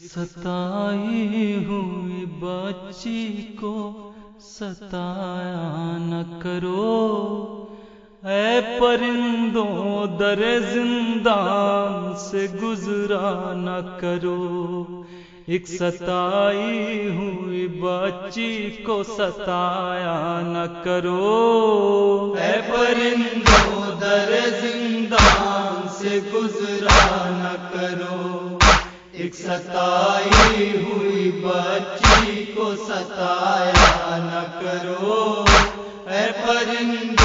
सताई हुई बच्ची को सताया न करो। ऐ परिंदों दर जिंदान से गुजरा न करो। एक सताई हुई बच्ची को सताया न करो। ऐ परिंदों दर जिंदान से गुजरा न करो। एक सताई हुई बच्ची को सताया न करो ऐ परिंद